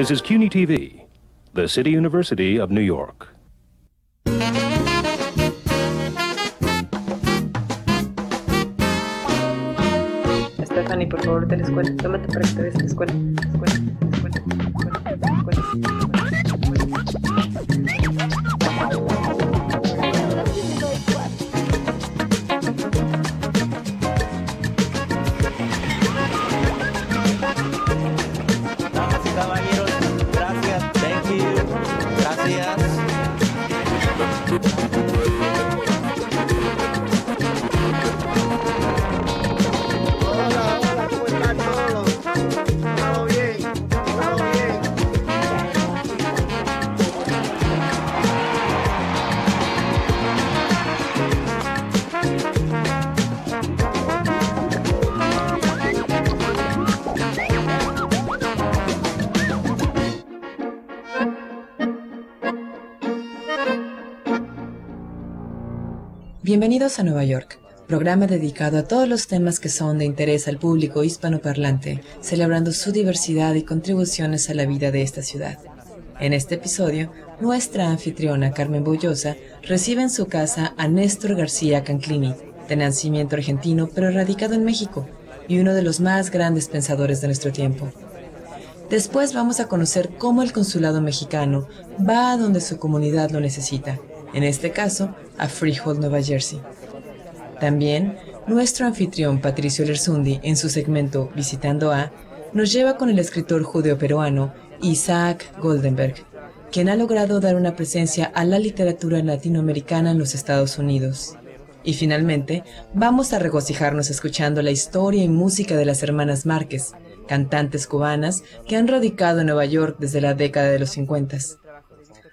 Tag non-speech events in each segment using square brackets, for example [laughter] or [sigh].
This is CUNY TV, the City University of New York. Stephanie, por favor, de la escuela. Tómate para que te veas la escuela. Escuela, Bienvenidos a Nueva York, programa dedicado a todos los temas que son de interés al público hispanoparlante, celebrando su diversidad y contribuciones a la vida de esta ciudad. En este episodio, nuestra anfitriona Carmen Bollosa recibe en su casa a Néstor García Canclini, de nacimiento argentino pero radicado en México, y uno de los más grandes pensadores de nuestro tiempo. Después vamos a conocer cómo el consulado mexicano va a donde su comunidad lo necesita, en este caso a Freehold, Nueva Jersey. También, nuestro anfitrión Patricio Lersundi, en su segmento Visitando a, nos lleva con el escritor judeo-peruano Isaac Goldenberg, quien ha logrado dar una presencia a la literatura latinoamericana en los Estados Unidos. Y finalmente, vamos a regocijarnos escuchando la historia y música de las hermanas Márquez, cantantes cubanas que han radicado en Nueva York desde la década de los 50.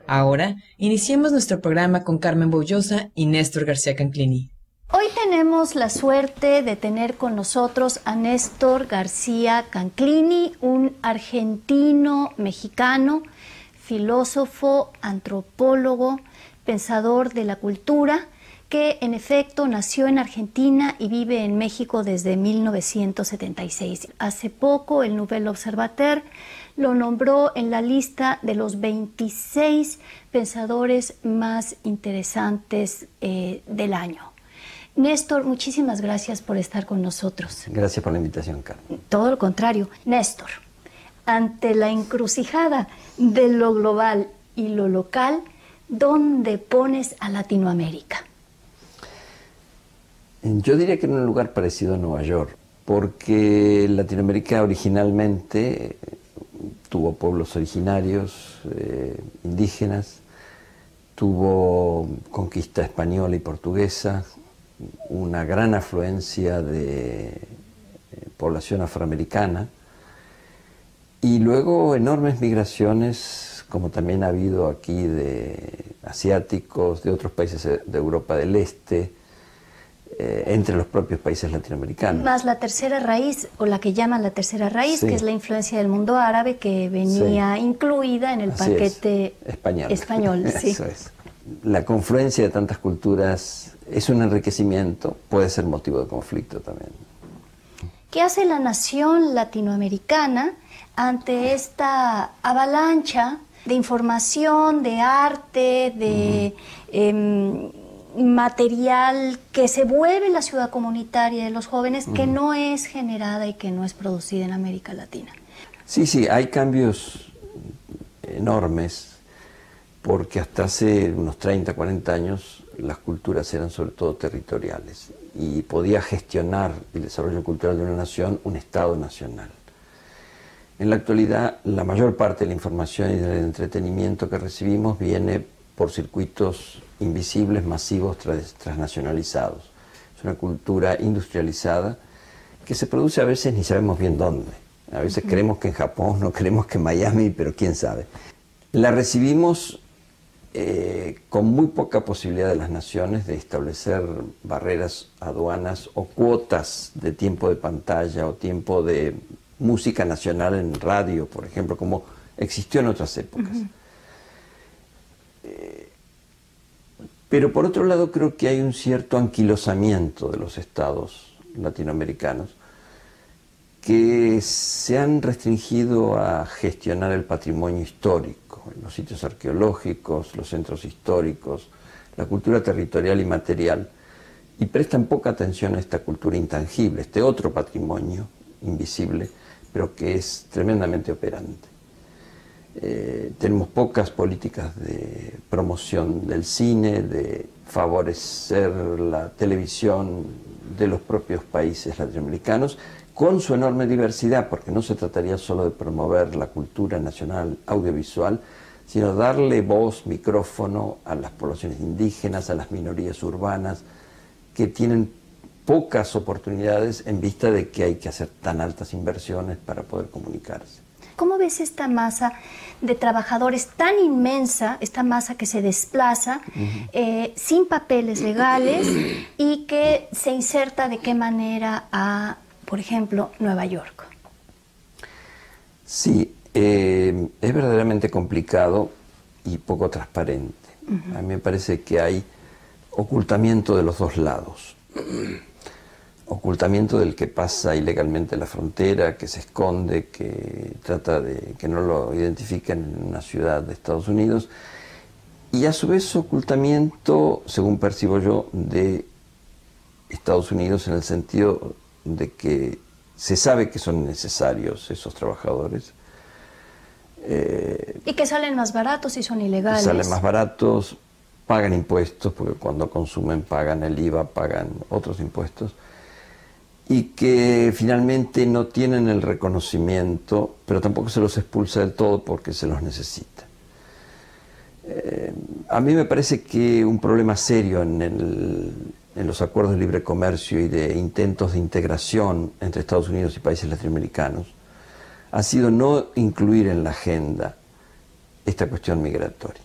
Ahora, iniciemos nuestro programa con Carmen Bollosa y Néstor García Canclini. Hoy tenemos la suerte de tener con nosotros a Néstor García Canclini, un argentino mexicano, filósofo, antropólogo, pensador de la cultura, que en efecto nació en Argentina y vive en México desde 1976. Hace poco el Nouvel Observateur lo nombró en la lista de los 26 pensadores más interesantes eh, del año. Néstor, muchísimas gracias por estar con nosotros. Gracias por la invitación, Carmen. Todo lo contrario. Néstor, ante la encrucijada de lo global y lo local, ¿dónde pones a Latinoamérica? Yo diría que en un lugar parecido a Nueva York, porque Latinoamérica originalmente tuvo pueblos originarios, eh, indígenas, tuvo conquista española y portuguesa, una gran afluencia de eh, población afroamericana y luego enormes migraciones, como también ha habido aquí de asiáticos, de otros países de Europa del Este, eh, entre los propios países latinoamericanos. Más la tercera raíz, o la que llaman la tercera raíz, Sí. que es la influencia del mundo árabe que venía incluida en el Así es, paquete español. español, [laughs] sí. Eso es. La confluencia de tantas culturas es un enriquecimiento, puede ser motivo de conflicto también. ¿Qué hace la nación latinoamericana ante esta avalancha de información, de arte, de material que se vuelve la ciudad comunitaria de los jóvenes, que no es generada y que no es producida en América Latina? Sí, sí, hay cambios enormes, porque hasta hace unos 30, 40 años las culturas eran sobre todo territoriales y podía gestionar el desarrollo cultural de una nación un Estado nacional. En la actualidad, la mayor parte de la información y del entretenimiento que recibimos viene por circuitos invisibles, masivos, transnacionalizados. Es una cultura industrializada que se produce a veces ni sabemos bien dónde. A veces creemos que en Japón, no creemos que en Miami, pero quién sabe. La recibimos eh, con muy poca posibilidad de las naciones de establecer barreras aduanas o cuotas de tiempo de pantalla o tiempo de música nacional en radio, por ejemplo, como existió en otras épocas. Eh, pero por otro lado creo que hay un cierto anquilosamiento de los estados latinoamericanos que se han restringido a gestionar el patrimonio histórico, los sitios arqueológicos, los centros históricos, la cultura territorial y material, y prestan poca atención a esta cultura intangible, este otro patrimonio invisible, pero que es tremendamente operante. Eh, tenemos pocas políticas de promoción del cine, de favorecer la televisión de los propios países latinoamericanos, con su enorme diversidad, porque no se trataría solo de promover la cultura nacional audiovisual, sino darle voz, micrófono a las poblaciones indígenas, a las minorías urbanas, que tienen pocas oportunidades en vista de que hay que hacer tan altas inversiones para poder comunicarse. ¿Cómo ves esta masa de trabajadores tan inmensa, esta masa que se desplaza eh, sin papeles legales y que se inserta de qué manera a, por ejemplo, Nueva York? Sí, eh, es verdaderamente complicado y poco transparente. A mí me parece que hay ocultamiento de los dos lados ocultamiento del que pasa ilegalmente la frontera, que se esconde, que trata de que no lo identifiquen en una ciudad de Estados Unidos, y a su vez ocultamiento, según percibo yo, de Estados Unidos en el sentido de que se sabe que son necesarios esos trabajadores. Eh, y que salen más baratos y son ilegales. Salen más baratos, pagan impuestos, porque cuando consumen pagan el IVA, pagan otros impuestos y que finalmente no tienen el reconocimiento, pero tampoco se los expulsa del todo porque se los necesita. Eh, a mí me parece que un problema serio en, los acuerdos de libre comercio y de intentos de integración entre Estados Unidos y países latinoamericanos ha sido no incluir en la agenda esta cuestión migratoria.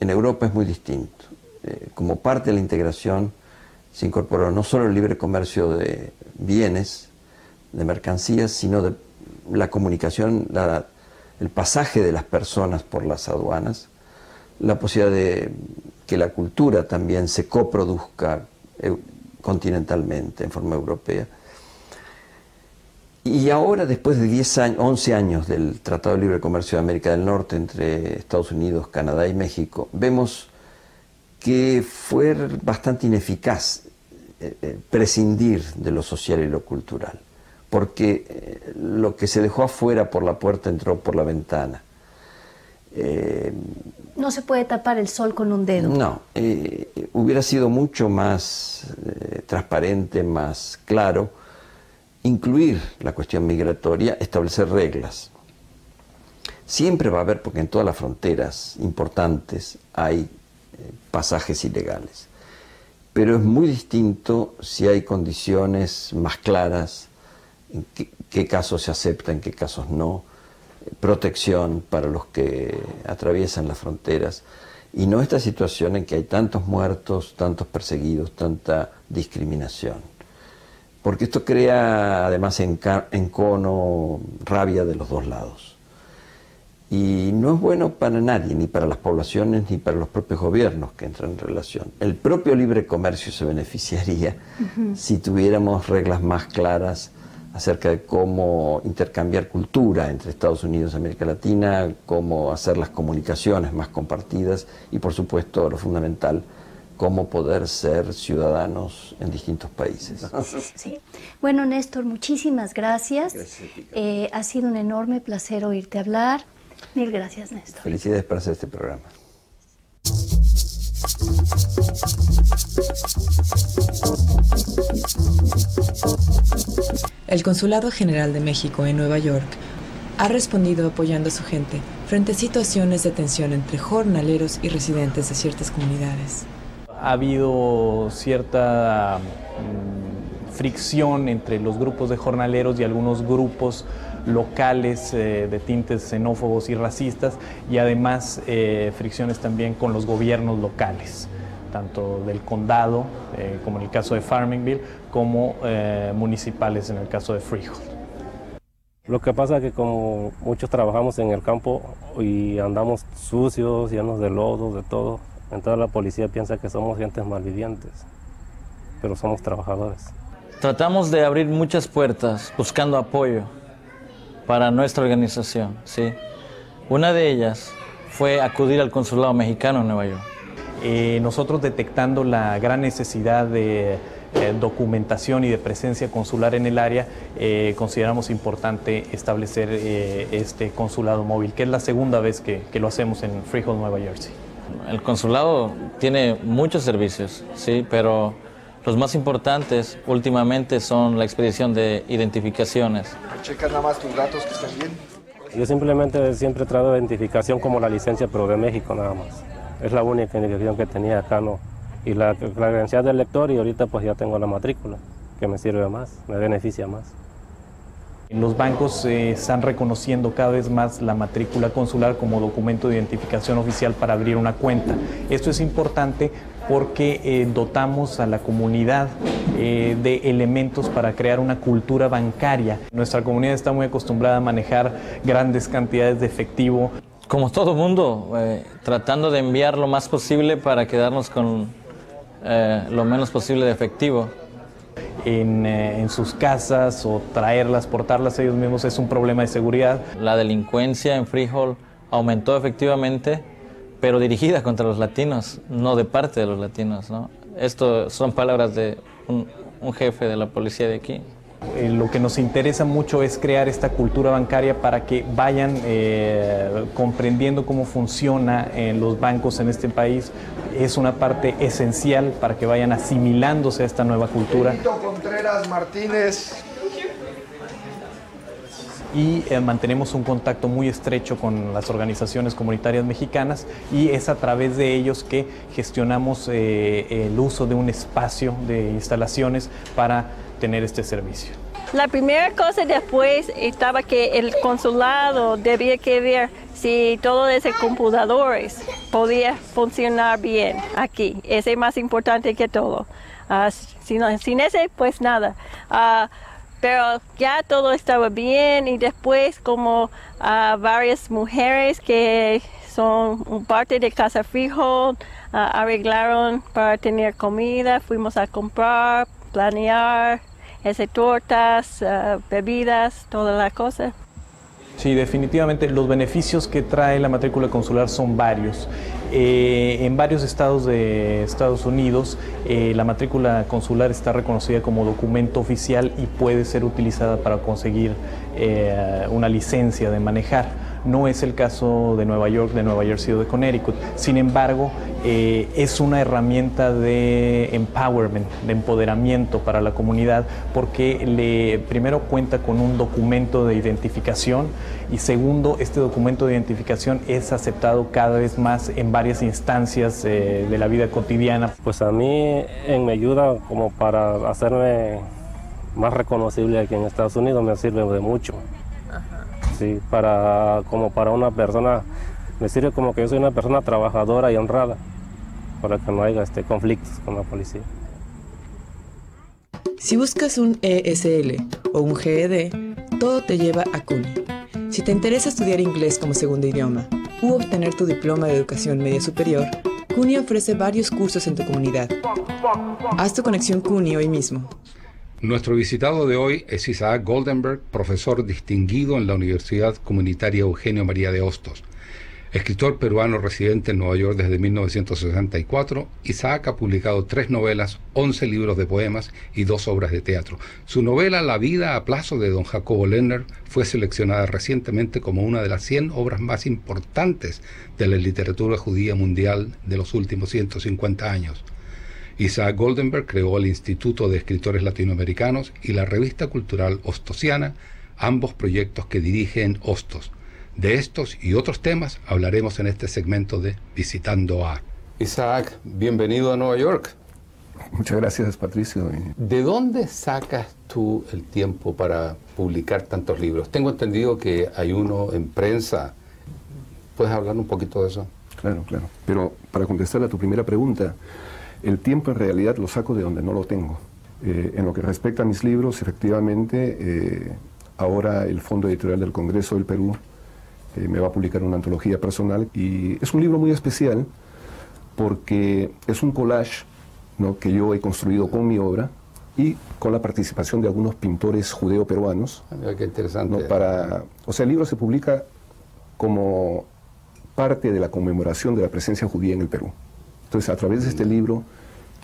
En Europa es muy distinto. Eh, como parte de la integración se incorporó no solo el libre comercio de bienes, de mercancías, sino de la comunicación, el pasaje de las personas por las aduanas, la posibilidad de que la cultura también se coproduzca eh, continentalmente en forma europea. Y ahora, después de 10 años, 11 años del Tratado de Libre Comercio de América del Norte entre Estados Unidos, Canadá y México, vemos que fue bastante ineficaz eh, eh, prescindir de lo social y lo cultural, porque eh, lo que se dejó afuera por la puerta entró por la ventana. no se puede tapar el sol con un dedo. No, hubiera sido mucho más transparente, más claro, incluir la cuestión migratoria, establecer reglas. Siempre va a haber, porque en todas las fronteras importantes hay pasajes ilegales pero es muy distinto si hay condiciones más claras, en qué, casos se acepta, en qué casos no, protección para los que atraviesan las fronteras, y no esta situación en que hay tantos muertos, tantos perseguidos, tanta discriminación. Porque esto crea además encono, rabia de los dos lados. Y no es bueno para nadie, ni para las poblaciones, ni para los propios gobiernos que entran en relación. El propio libre comercio se beneficiaría si tuviéramos reglas más claras acerca de cómo intercambiar cultura entre Estados Unidos y América Latina, cómo hacer las comunicaciones más compartidas y, por supuesto, lo fundamental, cómo poder ser ciudadanos en distintos países. [laughs] Sí. Bueno, Néstor, muchísimas gracias. Eh, ha sido un enorme placer oírte hablar. Mil gracias, Néstor. Felicidades para hacer este programa. El Consulado General de México en Nueva York ha respondido apoyando a su gente frente a situaciones de tensión entre jornaleros y residentes de ciertas comunidades. Ha habido cierta mm, fricción entre los grupos de jornaleros y algunos grupos locales eh, de tintes xenófobos y racistas y además eh, fricciones también con los gobiernos locales, tanto del condado, eh, como en el caso de Farmingville, como municipales en el caso de Freehold. Lo que pasa es que como muchos trabajamos en el campo y andamos sucios, llenos de lodo, de todo, entonces la policía piensa que somos gentes malvivientes, pero somos trabajadores. Tratamos de abrir muchas puertas buscando apoyo para nuestra organización, ¿sí? Una de ellas fue acudir al consulado mexicano en Nueva York. Eh, nosotros detectando la gran necesidad de eh, documentación y de presencia consular en el área, eh, consideramos importante establecer este consulado móvil, que es la segunda vez que, que, lo hacemos en Freehold, Nueva Jersey. El consulado tiene muchos servicios, sí, pero los más importantes últimamente son la expedición de identificaciones. Checas nada más tus datos que están bien. Yo simplemente siempre traigo identificación como la licencia, pero de México nada más. Es la única identificación que tenía acá, ¿no? Y la, la credencial del lector y ahorita pues ya tengo la matrícula, que me sirve más, me beneficia más. Los bancos eh, están reconociendo cada vez más la matrícula consular como documento de identificación oficial para abrir una cuenta. Esto es importante porque eh, dotamos a la comunidad eh, de elementos para crear una cultura bancaria. Nuestra comunidad está muy acostumbrada a manejar grandes cantidades de efectivo. Como todo mundo, tratando de enviar lo más posible para quedarnos con lo menos posible de efectivo. Eh, en, sus casas o traerlas, portarlas ellos mismos es un problema de seguridad. La delincuencia en Freehold aumentó efectivamente, pero dirigida contra los latinos, no de parte de los latinos. ¿no? Esto son palabras de un, un jefe de la policía de aquí. Eh, lo que nos interesa mucho es crear esta cultura bancaria para que vayan eh, comprendiendo cómo funciona en los bancos en este país. Es una parte esencial para que vayan asimilándose a esta nueva cultura. Contreras Martínez. Y eh, mantenemos un contacto muy estrecho con las organizaciones comunitarias mexicanas y es a través de ellos que gestionamos el uso de un espacio de instalaciones para tener este servicio. La primera cosa después estaba que el consulado debía que ver si todo ese computadores podía funcionar bien aquí. Ese es más importante que todo. Uh, sin, ese, pues nada. Uh, pero ya todo estaba bien y después como uh, varias mujeres que son parte de Casa Frijo arreglaron para tener comida, fuimos a comprar, planear, ese tortas, eh, bebidas, toda la cosa. Sí, definitivamente los beneficios que trae la matrícula consular son varios. Eh, en varios estados de Estados Unidos eh, la matrícula consular está reconocida como documento oficial y puede ser utilizada para conseguir una licencia de manejar. No es el caso de Nueva York, de Nueva Jersey o de Connecticut. Sin embargo, eh, es una herramienta de empowerment, de empoderamiento para la comunidad, porque le, primero cuenta con un documento de identificación y segundo, este documento de identificación es aceptado cada vez más en varias instancias eh, de la vida cotidiana. Pues a mí me ayuda como para hacerme más reconocible aquí en Estados Unidos, me sirve de mucho. Para, como para una persona, me sirve como que yo soy una persona trabajadora y honrada, para que no haya este, conflictos con la policía. Si buscas un ESL o un GED, todo te lleva a CUNY. Si te interesa estudiar inglés como segundo idioma u obtener tu diploma de educación media superior, CUNY ofrece varios cursos en tu comunidad. Haz tu conexión CUNY hoy mismo. Nuestro visitado de hoy es Isaac Goldenberg, profesor distinguido en la Universidad Comunitaria Eugenio María de Hostos. Escritor peruano residente en Nueva York desde 1964, Isaac ha publicado tres novelas, once libros de poemas y dos obras de teatro. Su novela La vida a plazo de don Jacobo Lerner fue seleccionada recientemente como una de las 100 obras más importantes de la literatura judía mundial de los últimos 150 años. Isaac Goldenberg creó el Instituto de Escritores Latinoamericanos y la revista cultural Ostosiana, ambos proyectos que dirige en Hostos. De estos y otros temas hablaremos en este segmento de Visitando a. Isaac, bienvenido a Nueva York. Muchas gracias, Patricio. ¿De dónde sacas tú el tiempo para publicar tantos libros? Tengo entendido que hay uno en prensa. ¿Puedes hablar un poquito de eso? Claro, claro. Pero para contestar a tu primera pregunta, el tiempo en realidad lo saco de donde no lo tengo. Eh, en lo que respecta a mis libros, efectivamente, eh, ahora el Fondo Editorial del Congreso del Perú eh, me va a publicar una antología personal y es un libro muy especial porque es un collage ¿no? que yo he construido con mi obra y con la participación de algunos pintores judeo-peruanos. Mira qué interesante. ¿no? Para, o sea, el libro se publica como parte de la conmemoración de la presencia judía en el Perú. Entonces, a través de este libro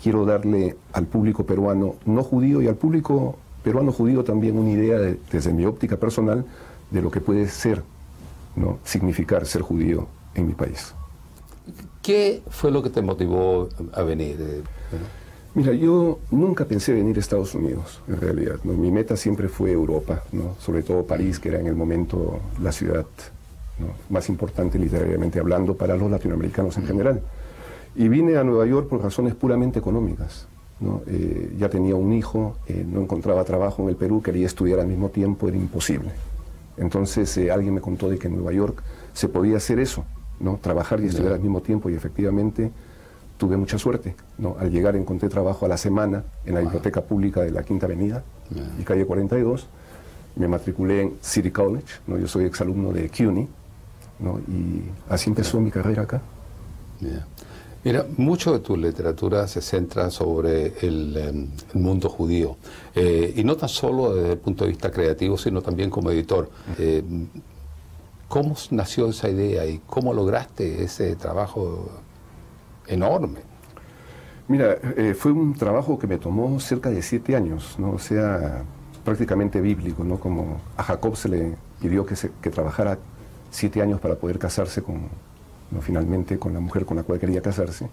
quiero darle al público peruano no judío y al público peruano judío también una idea de- desde mi óptica personal de lo que puede ser, ¿no? significar ser judío en mi país. ¿Qué fue lo que te motivó a venir? Mira, yo nunca pensé venir a Estados Unidos, en realidad. ¿no? Mi meta siempre fue Europa, ¿no? sobre todo París, que era en el momento la ciudad ¿no? más importante literariamente hablando para los latinoamericanos en general. Y vine a Nueva York por razones puramente económicas. ¿no? Eh, ya tenía un hijo, eh, no encontraba trabajo en el Perú, quería estudiar al mismo tiempo, era imposible. Entonces eh, alguien me contó de que en Nueva York se podía hacer eso, ¿no? trabajar y estudiar al mismo tiempo y efectivamente tuve mucha suerte. ¿no? Al llegar encontré trabajo a la semana en la biblioteca pública de la Quinta Avenida y calle 42. Me matriculé en City College, ¿no? yo soy exalumno de CUNY ¿no? y así empezó mi carrera acá. Mira, mucho de tu literatura se centra sobre el, em, mundo judío, eh, y no tan solo desde el punto de vista creativo, sino también como editor. Eh, ¿Cómo nació esa idea y cómo lograste ese trabajo enorme? Mira, eh, fue un trabajo que me tomó cerca de siete años, ¿no? o sea, prácticamente bíblico, ¿no? Como a Jacob se le pidió que, se- que trabajara siete años para poder casarse con, ¿no? finalmente con la mujer con la cual quería casarse.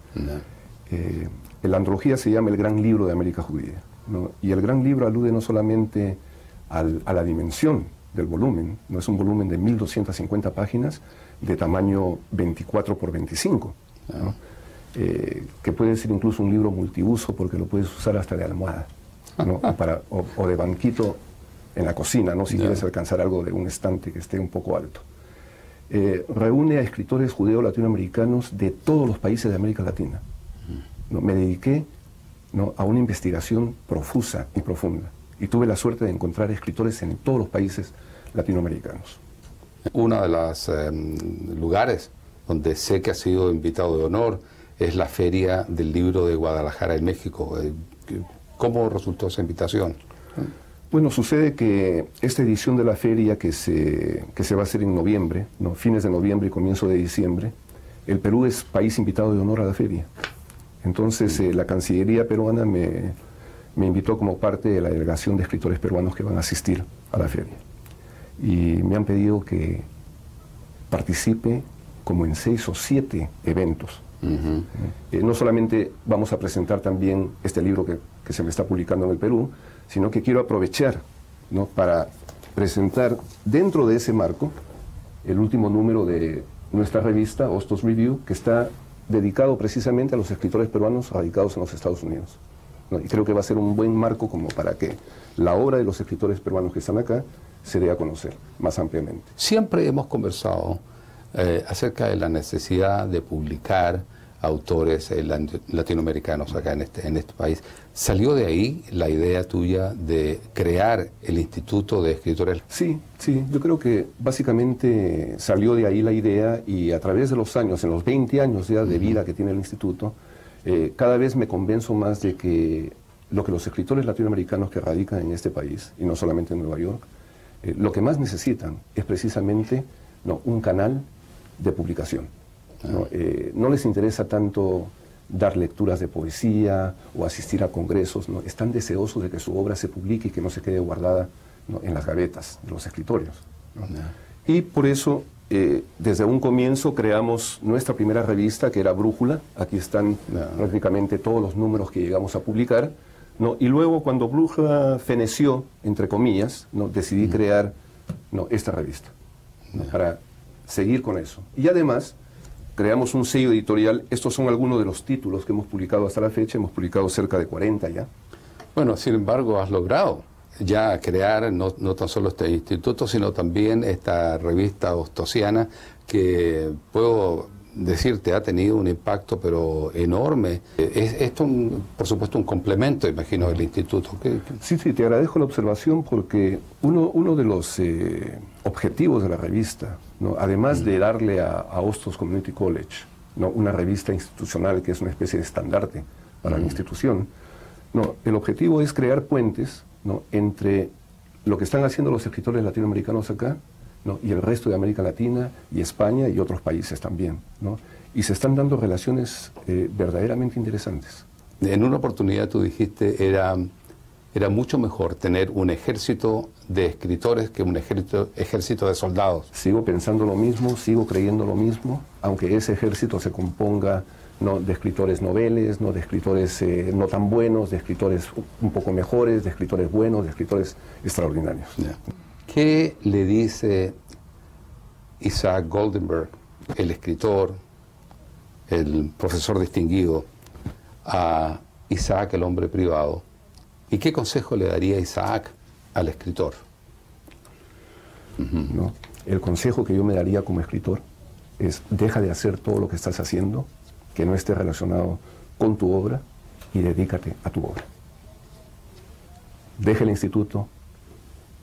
Eh, la antología se llama El Gran Libro de América Judía, ¿no? y el Gran Libro alude no solamente al- a la dimensión del volumen, no es un volumen de 1250 páginas de tamaño 24 por 25, ¿no? Eh, que puede ser incluso un libro multiuso porque lo puedes usar hasta de almohada ¿no? o, para- o- o de banquito en la cocina, ¿no? si quieres alcanzar algo de un estante que esté un poco alto. Eh, reúne a escritores judeo latinoamericanos de todos los países de América Latina. ¿no? Me dediqué ¿no? a una investigación profusa y profunda y tuve la suerte de encontrar escritores en todos los países latinoamericanos. Uno de los em, lugares donde sé que has sido invitado de honor es la Feria del Libro de Guadalajara en México. Eh, ¿Cómo resultó esa invitación? Bueno, sucede que esta edición de la feria que se, que se va a hacer en noviembre, ¿no? fines de noviembre y comienzo de diciembre, el Perú es país invitado de honor a la feria. Entonces eh, la Cancillería peruana me, me invitó como parte de la delegación de escritores peruanos que van a asistir a la feria. Y me han pedido que participe como en seis o siete eventos. Eh, no solamente vamos a presentar también este libro que, se me está publicando en el Perú, sino que quiero aprovechar ¿no? para presentar dentro de ese marco el último número de nuestra revista, Hostos Review, que está dedicado precisamente a los escritores peruanos radicados en los Estados Unidos. Y creo que va a ser un buen marco como para que la obra de los escritores peruanos que están acá se dé a conocer más ampliamente. Siempre hemos conversado eh, acerca de la necesidad de publicar autores eh, latinoamericanos acá en este, en este país. ¿Salió de ahí la idea tuya de crear el Instituto de Escritores? Sí, sí, yo creo que básicamente salió de ahí la idea y a través de los años, en los 20 años ya de vida que tiene el instituto, eh, cada vez me convenzo más de que lo que los escritores latinoamericanos que radican en este país, y no solamente en Nueva York, eh, lo que más necesitan es precisamente no, un canal de publicación. ¿No? Eh, no les interesa tanto dar lecturas de poesía o asistir a congresos, ¿no? están deseosos de que su obra se publique y que no se quede guardada ¿no? en las gavetas de los escritorios. ¿no? Y por eso, eh, desde un comienzo creamos nuestra primera revista, que era Brújula. Aquí están prácticamente todos los números que llegamos a publicar. ¿no? Y luego, cuando Brújula feneció, entre comillas, ¿no? decidí crear ¿no? esta revista para seguir con eso. Y además, creamos un sello editorial. Estos son algunos de los títulos que hemos publicado hasta la fecha. Hemos publicado cerca de 40 ya. Bueno, sin embargo, has logrado ya crear no, no tan solo este instituto, sino también esta revista ostosiana que puedo decirte ha tenido un impacto pero enorme. Es esto, un- por supuesto, un complemento, imagino, del instituto. ¿Qué- qué- Sí, sí, te agradezco la observación porque uno, uno de los eh, objetivos de la revista, ¿no? además de darle a, a Hostos Community College ¿no? una revista institucional que es una especie de estandarte para la institución, No, el objetivo es crear puentes ¿no? entre lo que están haciendo los escritores latinoamericanos acá ¿no? y el resto de América Latina y España y otros países también. ¿no? Y se están dando relaciones eh, verdaderamente interesantes. En una oportunidad tú dijiste era, era mucho mejor tener un ejército de escritores que un ejército, ejército de soldados. Sigo pensando lo mismo, sigo creyendo lo mismo, aunque ese ejército se componga no de escritores noveles, no de escritores eh, no tan buenos, de escritores un poco mejores, de escritores buenos, de escritores extraordinarios. ¿Qué le dice Isaac Goldenberg, el escritor, el profesor distinguido, a Isaac, el hombre privado? ¿Y qué consejo le daría Isaac al escritor? El consejo que yo me daría como escritor es deja de hacer todo lo que estás haciendo que no esté relacionado con tu obra y dedícate a tu obra. Deja el instituto,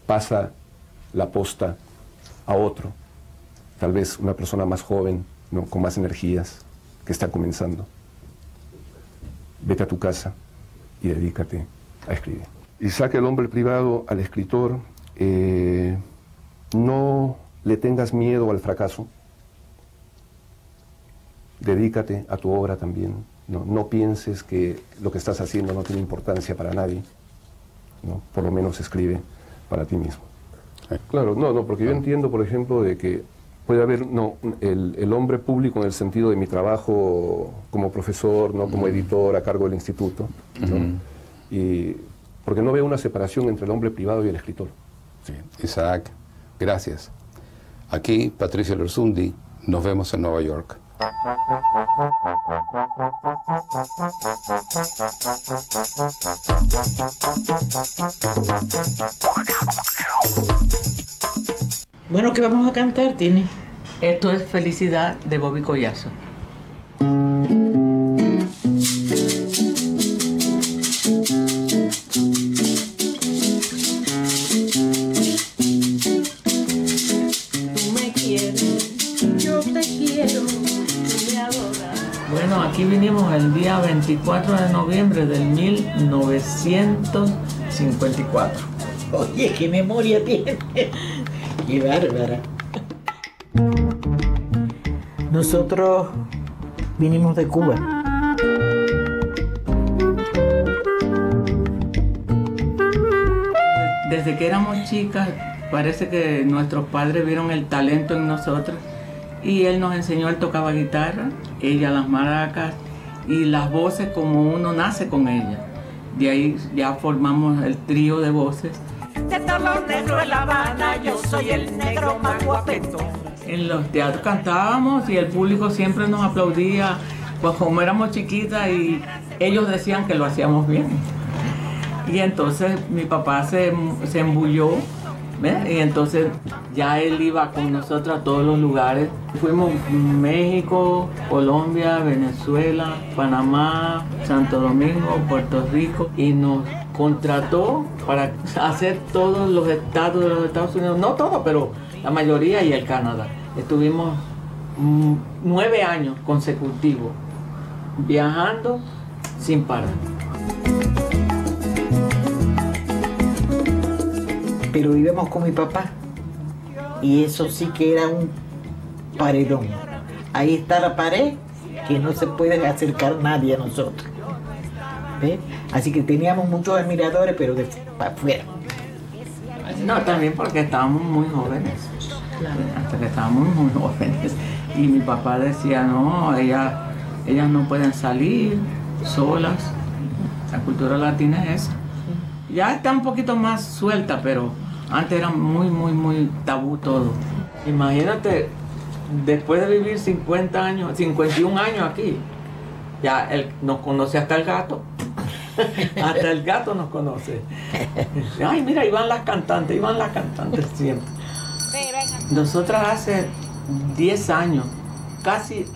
pasa la posta a otro, tal vez una persona más joven, ¿no? con más energías, que está comenzando. Vete a tu casa y dedícate a escribir. Y saque el hombre privado al escritor, eh, no le tengas miedo al fracaso, dedícate a tu obra también. No, no pienses que lo que estás haciendo no tiene importancia para nadie. ¿no? Por lo menos escribe para ti mismo. Claro, no, no, porque yo entiendo, por ejemplo, de que puede haber no, el, el, hombre público en el sentido de mi trabajo como profesor, no como editor a cargo del instituto, ¿no? y porque no veo una separación entre el hombre privado y el escritor. Sí. Isaac, gracias. Aquí, Patricio Lersundi, nos vemos en Nueva York. Bueno, ¿qué vamos a cantar, Tini? Esto es Felicidad de Bobby Collazo. Bueno, aquí vinimos el día 24 de noviembre del 1954. Oye, qué memoria tiene. Qué bárbara. Nosotros vinimos de Cuba. Desde que éramos chicas, parece que nuestros padres vieron el talento en nosotros y él nos enseñó, él tocaba guitarra, ella las maracas y las voces como uno nace con ellas. De ahí ya formamos el trío de voces. De color negro en La Habana, yo soy el negro más guapeto. En los teatros cantábamos y el público siempre nos aplaudía, pues como éramos chiquitas y ellos decían que lo hacíamos bien. Y entonces mi papá se, se embulló y entonces ya él iba con nosotros a todos los lugares. Fuimos México, Colombia, Venezuela, Panamá, Santo Domingo, Puerto Rico y nos contrató para hacer todos los estados de los Estados Unidos, no todos, pero la mayoría y el Canadá. Estuvimos nueve años consecutivos viajando sin parar. Pero íbamos con mi papá. Y eso sí que era un paredón. Ahí está la pared que no se puede acercar nadie a nosotros. Así que teníamos muchos admiradores, pero de afuera. No, también porque estábamos muy jóvenes. Hasta que estábamos muy jóvenes. Y mi papá decía, no, ellas, ellas no pueden salir solas. La cultura latina es esa. Ya está un poquito más suelta, pero antes era muy, muy, muy tabú todo. Imagínate, después de vivir 50 años, 51 años aquí, ya él nos conoce hasta el gato. [laughs] hasta el gato nos conoce. Ay, mira, iban las cantantes, iban las cantantes siempre. Nosotras hace 10 años, casi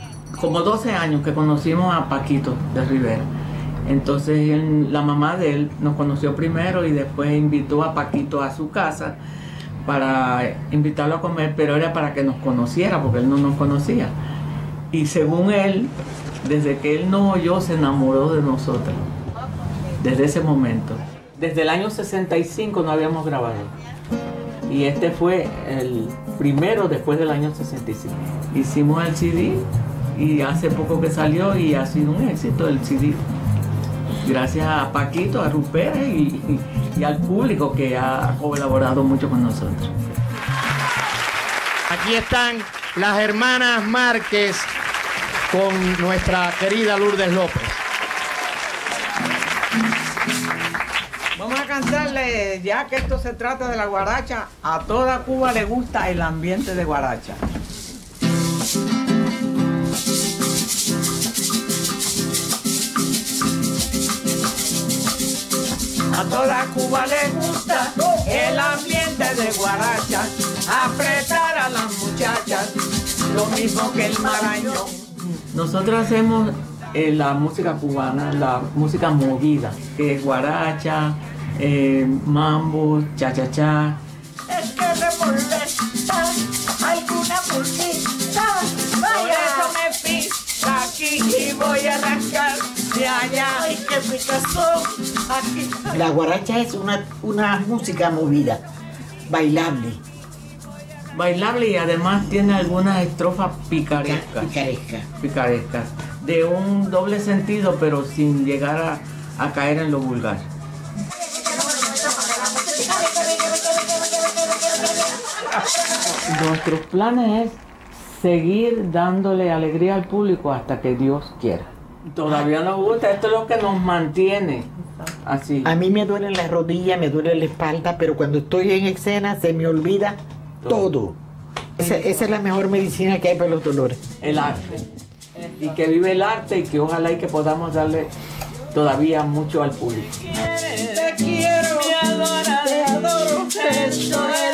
como 12 años que conocimos a Paquito de Rivera. Entonces la mamá de él nos conoció primero y después invitó a Paquito a su casa para invitarlo a comer, pero era para que nos conociera porque él no nos conocía. Y según él, desde que él nos oyó, se enamoró de nosotros. desde ese momento. Desde el año 65 no habíamos grabado. Y este fue el primero después del año 65. Hicimos el CD y hace poco que salió y ha sido un éxito el CD. Gracias a Paquito, a Rupert y, y al público que ha colaborado mucho con nosotros. Aquí están las hermanas Márquez con nuestra querida Lourdes López. Vamos a cantarle, ya que esto se trata de la guaracha, a toda Cuba le gusta el ambiente de guaracha. A toda Cuba le gusta el ambiente de guaracha, apretar a las muchachas, lo mismo que el marañón. Nosotros hacemos eh, la música cubana, la música movida, que es guaracha, eh, mambo, cha-cha-cha. Es que me molesta alguna música. Por eso me pisa aquí y voy a arrancar de allá. Aquí. La guaracha es una, una música movida, bailable. Bailable y además tiene algunas estrofas picarescas. Picarescas. Picarescas. De un doble sentido, pero sin llegar a, a caer en lo vulgar. Nuestros planes es seguir dándole alegría al público hasta que Dios quiera. Todavía nos gusta, esto es lo que nos mantiene así. A mí me duele la rodilla, me duele la espalda, pero cuando estoy en escena se me olvida todo. Esa, esa es la mejor medicina que hay para los dolores. El arte. Y que vive el arte y que ojalá y que podamos darle todavía mucho al público. Te quiero, me adora, te adoro. Esto es felicidad.